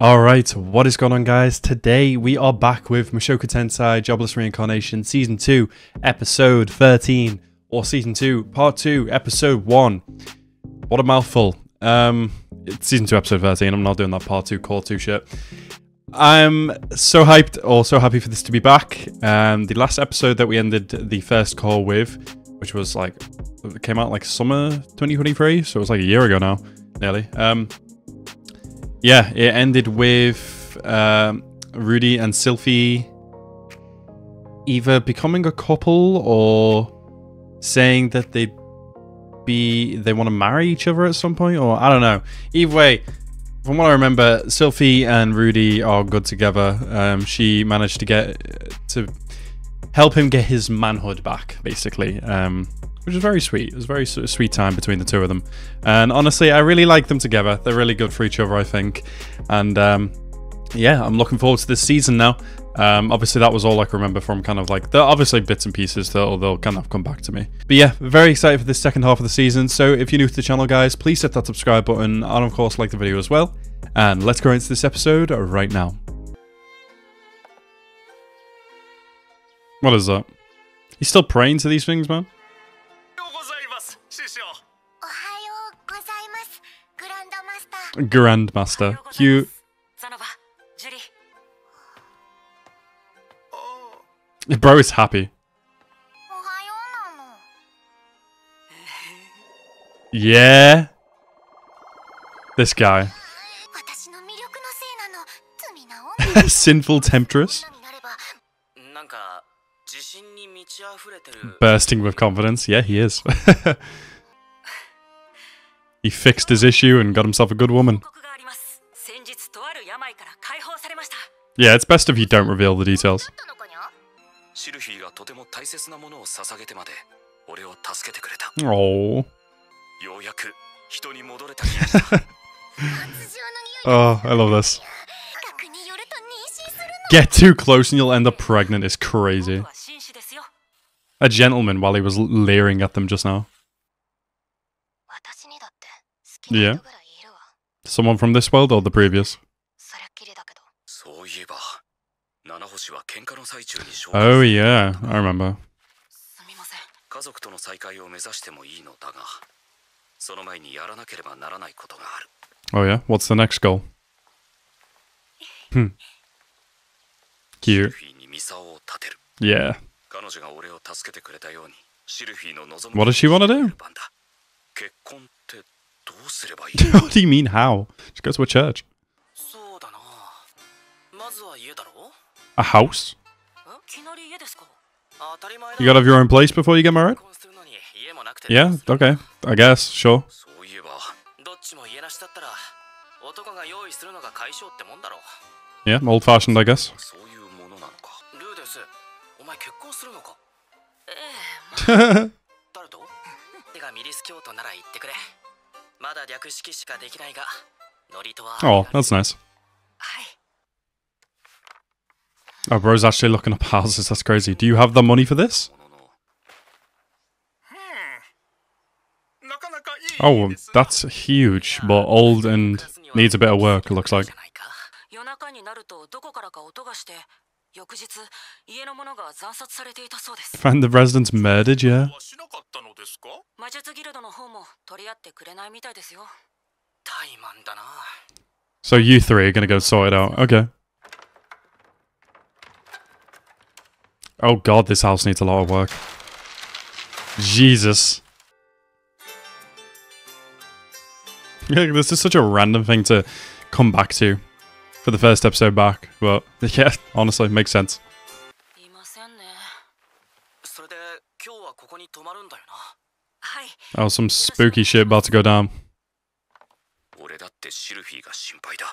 Alright, what is going on guys? Today we are back with Mushoku Tensei Jobless Reincarnation Season 2, Episode 13, or Season 2, Part 2, Episode 1. What a mouthful. Um, Season 2, Episode 13, I'm not doing that Part 2, Cour 2 shit. I'm so hyped, or so happy for this to be back. Um, the last episode that we ended the first cour with, which was like, came out like summer 2023, so it was like a year ago now, nearly. Um, yeah, it ended with um, Rudy and Sylphie either becoming a couple or saying that they'd be they want to marry each other at some point, or I don't know. Either way, from what I remember, Sylphie and Rudy are good together. Um, she managed to get to help him get his manhood back, basically. Um, which was very sweet. It was a very sweet time between the two of them. And honestly, I really like them together. They're really good for each other, I think. And um, yeah, I'm looking forward to this season now. Um, obviously, that was all I can remember from kind of like the obviously bits and pieces that they'll kind of come back to me. But yeah, very excited for this second half of the season. So if you're new to the channel, guys, please hit that subscribe button and of course like the video as well. And let's go into this episode right now. What is that? He's still praying to these things, man. Grandmaster. You. Bro is happy. Yeah. This guy. Sinful temptress. Bursting with confidence. Yeah, he is. he fixed his issue and got himself a good woman. 報告があります先日とある病から解放されました Yeah, it's best if you don't reveal the details. だったのかにゃシルフィーがとても大切なものを捧げてまで俺を助けてくれた Oh. ようやく人に戻れた気がした 発情の匂い Oh, I love this. 学によると妊娠する Get too close and you'll end up pregnant is 僕 crazy. は紳士ですよ A gentleman while he was leering at them just now. 私にだって好きな人ぐらいいるわ Someone from this world or the previous? それっきりだけどそういえば七星は喧嘩の最中に紹 Oh, 介 yeah. I remember. すみません家族との再会を目指してもいいのだがその前にやらなければならないことがある Oh, yeah. What's the next goal? Hmm. シル Cute. フィーにミサオを立てる Yeah. 彼女が俺を助けてくれたようにシルフィーの望む What does she wanna do? what do you mean how? Just go to a church. A house? You gotta have your own place before you get married? Yeah, okay. I guess, sure. Yeah, old fashioned, I guess. Oh, that's nice. Oh, bro's actually looking up houses. That's crazy. Do you have the money for this? Oh, that's huge, but old and needs a bit of work, it looks like. じゃないか夜中になるとどこからか音がして翌日家の者が惨殺されていたそうです Find the residents murdered, yeah? はしなかったのですか魔術ギルドの方も取り合ってくれないみたいですよ怠慢だな So you three are gonna go sort it out. Okay. Oh god, this house needs a lot of work. Jesus. Yeah, this is such a random thing to come back to for the first episode back, but yeah, honestly, makes sense. Oh, some spooky shit about to go down.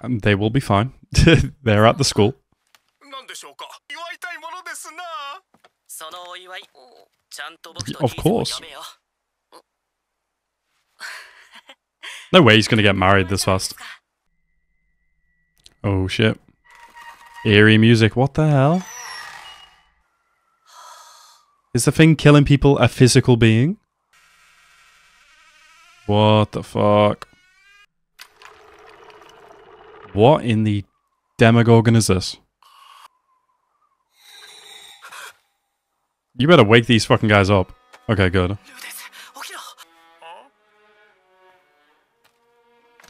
And they will be fine. They're at the school. Of course. No way he's going to get married this fast. Oh shit. Eerie music. What the hell? Is the thing killing people a physical being? What the fuck? What in the demogorgon is this? You better wake these fucking guys up. Okay, good.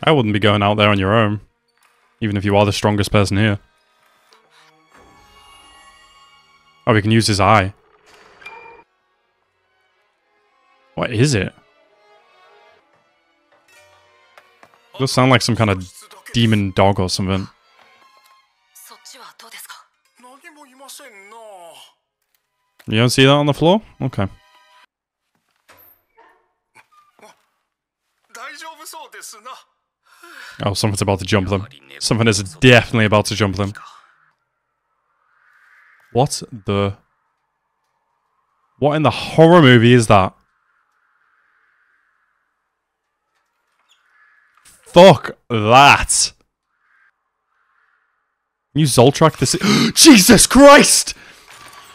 I wouldn't be going out there on your own even if you are the strongest person here. Oh, we can use his eye. What is it? it does sound like some kind of demon dog or something. You don't see that on the floor? Okay. Oh, something's about to jump them. Something is definitely about to jump them. What the... What in the horror movie is that? Fuck that! Can you Zoltraak this- Jesus Christ!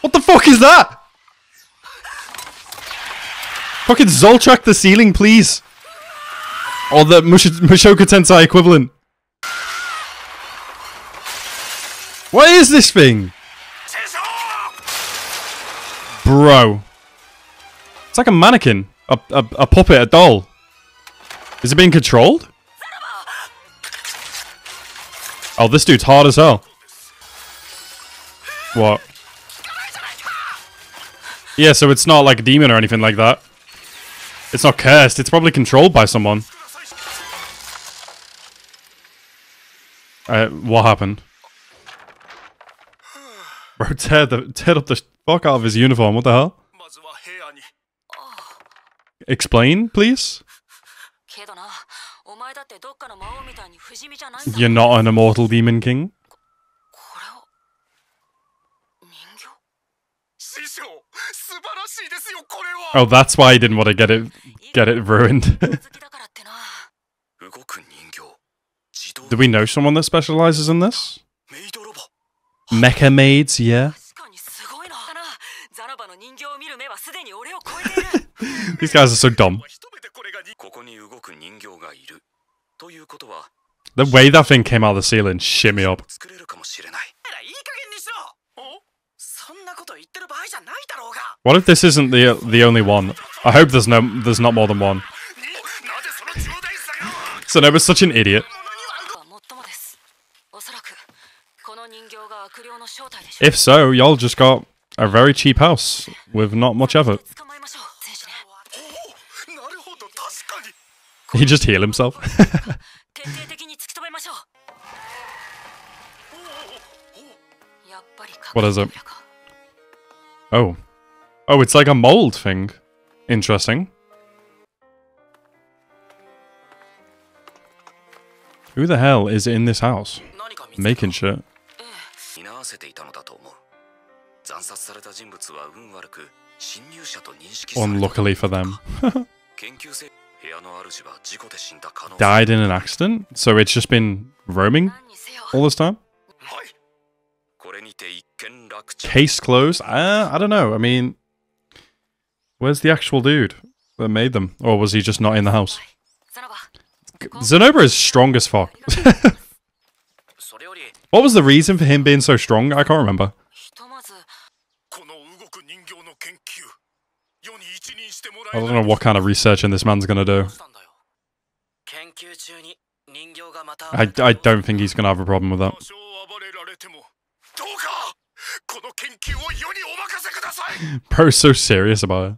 What the fuck is that? Fucking Zoltraak the ceiling, please! Or the Mush- Tensei equivalent. What is this thing? Bro. It's like a mannequin. A, a, a puppet, a doll. Is it being controlled? Oh, this dude's hard as hell. What? Yeah, so it's not like a demon or anything like that. It's not cursed. It's probably controlled by someone. Uh, what happened? Bro, tear, the, tear up the fuck out of his uniform, what the hell? Explain, please? You're not an immortal demon king? Oh, that's why I didn't want to get it get it ruined. Do we know someone that specializes in this? Mecha maids, yeah. These guys are so dumb. The way that thing came out of the ceiling, shimmy up. What if this isn't the the only one? I hope there's no there's not more than one. so no, was such an idiot. If so, y'all just got a very cheap house with not much effort. He just healed himself. what is it? Oh. Oh, it's like a mold thing. Interesting. Who the hell is in this house? Making shit. わせていたのだと思う。惨殺された人物は運悪く侵入者と認識された。Unluckily for them. died in an accident? So it's just been roaming all this time? Case closed? Uh, I don't know. I mean, where's the actual dude that made them? Or was he just not in the house? Zanoba is strong as fuck. What was the reason for him being so strong? I can't remember. I don't know what kind of researching this man's gonna do. I, I don't think he's gonna have a problem with that. Bro's so serious about it.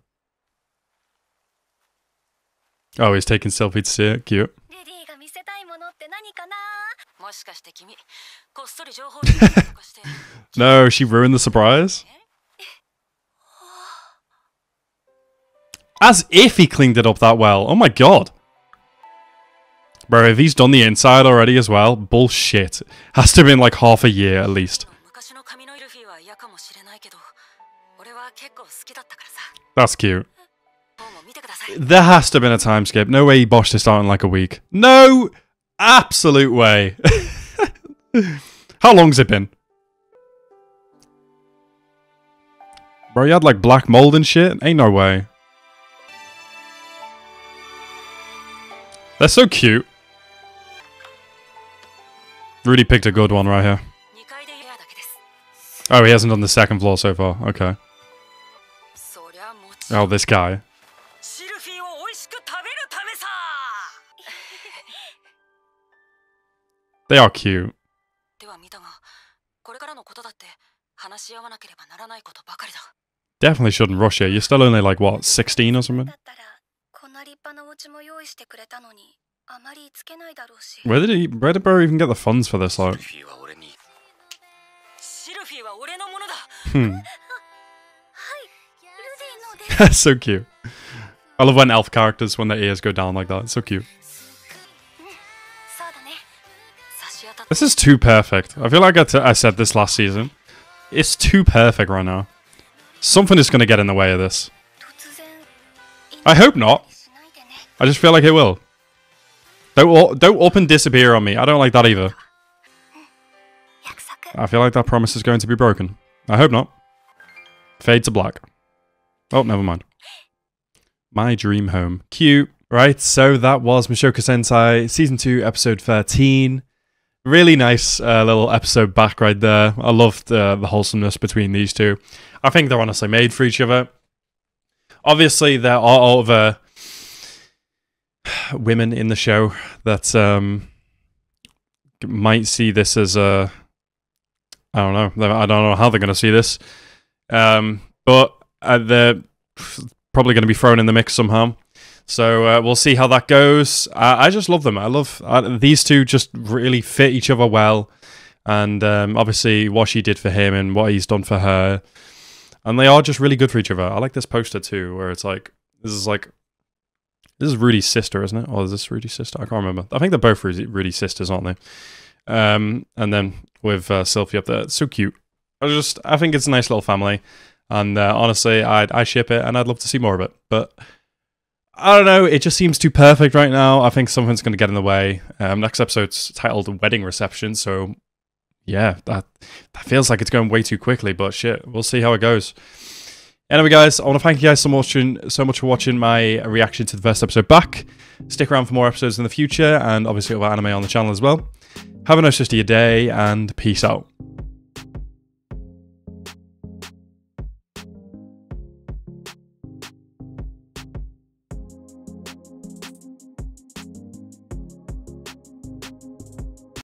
Oh, he's taking selfies to see it. Cute. no, she ruined the surprise? As if he cleaned it up that well. Oh my god. Bro, if he's done the inside already as well, bullshit. Has to have been like half a year at least. That's cute. There has to have been a time skip. No way he botched this out in like a week. No! absolute way. How long's it been? Bro, you had like black mold and shit? Ain't no way. They're so cute. Rudy picked a good one right here. Oh, he hasn't done the second floor so far. Okay. Oh, this guy. They are cute. では見たがこれからのことだって話し合わなければならないことばかりだ Definitely shouldn't rush it. You're still only like, what, 16 or something? だったらこんな立派なお家も用意してくれたのにあまりつけないだろうし Where did he, where did Burrow even get the funds for this? ル Like, フィは俺にシルフィーは俺のものだ hmm. ルディので That's so cute. I love when elf characters, when their ears go down like that. It's so cute. This is too perfect. I feel like I, said this last season. It's too perfect right now. Something is going to get in the way of this. I hope not. I just feel like it will. Don't, don't up and disappear on me. I don't like that either. I feel like that promise is going to be broken. I hope not. Fade to black. Oh, never mind. My dream home. Cute. Right, so that was Mushoku Tensei Season 2, Episode 13. Really nice uh, little episode back right there. I loved uh, the wholesomeness between these two. I think they're honestly made for each other. Obviously, there are other women in the show that um, might see this as a I don't know. I don't know how they're going to see this. Um, but uh, they're probably going to be thrown in the mix somehow. So uh, we'll see how that goes. I, I just love them. I love these two. Just really fit each other well, and um, obviously what she did for him and what he's done for her, and they are just really good for each other. I like this poster too, where it's like this is like this is Rudy's sister, isn't it? Or is this Rudy's sister? I can't remember. I think they're both Rudy, Rudy's sisters, aren't they? Um, and then with uh, Sylphie up there, so cute. I just I think it's a nice little family, and uh, honestly, I I ship it, and I'd love to see more of it, but. I don't know. It just seems too perfect right now. I think something's going to get in the way. Um, next episode's titled "Wedding Reception," so yeah, that that feels like it's going way too quickly. But shit, we'll see how it goes. Anyway, guys, I want to thank you guys so much, so much for watching my reaction to the first episode back. Stick around for more episodes in the future, and obviously about anime on the channel as well. Have a nice rest of your day, and peace out.